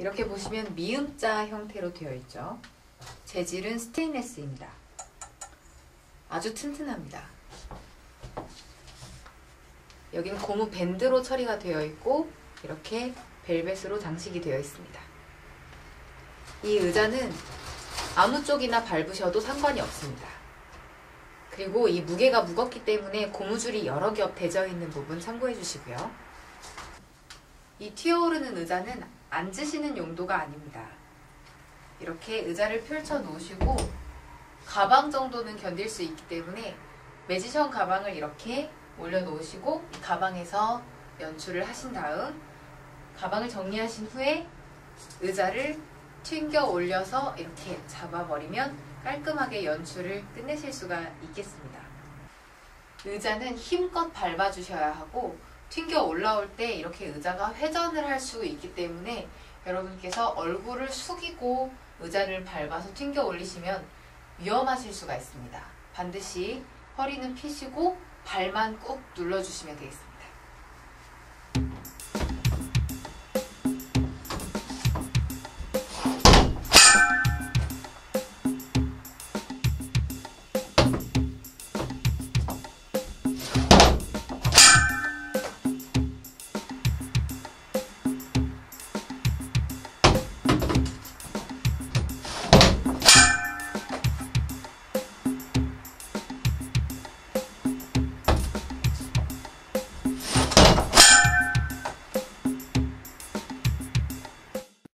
이렇게 보시면 미음자 형태로 되어 있죠. 재질은 스테인레스입니다. 아주 튼튼합니다. 여기는 고무 밴드로 처리가 되어 있고 이렇게 벨벳으로 장식이 되어 있습니다. 이 의자는 아무 쪽이나 밟으셔도 상관이 없습니다. 그리고 이 무게가 무겁기 때문에 고무줄이 여러 겹 대져 있는 부분 참고해 주시고요. 이 튀어오르는 의자는 앉으시는 용도가 아닙니다. 이렇게 의자를 펼쳐 놓으시고 가방 정도는 견딜 수 있기 때문에 매지션 가방을 이렇게 올려 놓으시고 이 가방에서 연출을 하신 다음 가방을 정리하신 후에 의자를 튕겨 올려서 이렇게 잡아버리면 깔끔하게 연출을 끝내실 수가 있겠습니다. 의자는 힘껏 밟아주셔야 하고 튕겨 올라올 때 이렇게 의자가 회전을 할 수 있기 때문에 여러분께서 얼굴을 숙이고 의자를 밟아서 튕겨 올리시면 위험하실 수가 있습니다. 반드시 허리는 펴시고 발만 꾹 눌러주시면 되겠습니다.